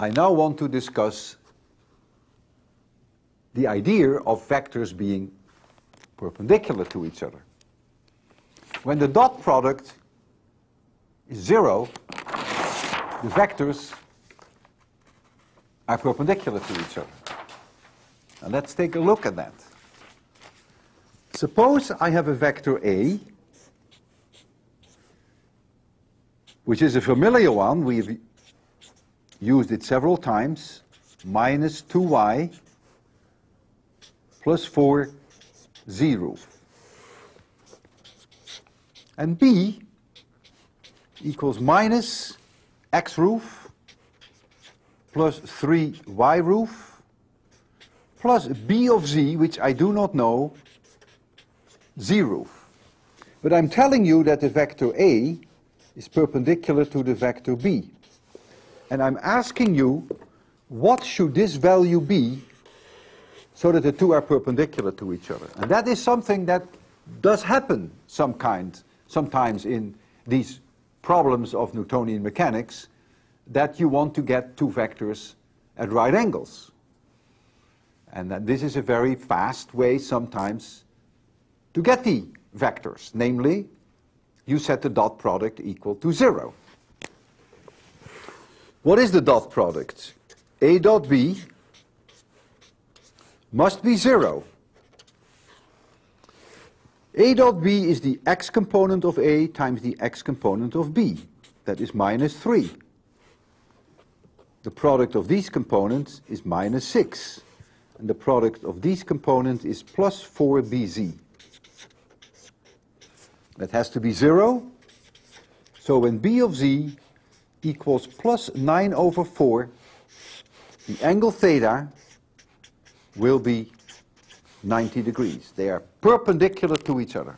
I now want to discuss the idea of vectors being perpendicular to each other. When the dot product is zero, the vectors are perpendicular to each other. And let's take a look at that. Suppose I have a vector A, which is a familiar one. We've used it several times. Minus 2y plus 4 0. And B equals minus x roof plus 3y roof plus b of z, which I do not know, z roof. But I'm telling you that the vector A is perpendicular to the vector B. And I'm asking you, what should this value be so that the two are perpendicular to each other? And that is something that does happen some kind, sometimes in these problems of Newtonian mechanics, that you want to get two vectors at right angles. And that this is a very fast way sometimes to get the vectors, namely, you set the dot product equal to zero. What is the dot product? A dot B must be zero. A dot B is the x component of A times the x component of B. That is minus 3. The product of these components is minus 6. And the product of these components is plus 4bz. That has to be 0. So when b of z equals plus 9 over 4, the angle theta will be 90 degrees. They are perpendicular to each other.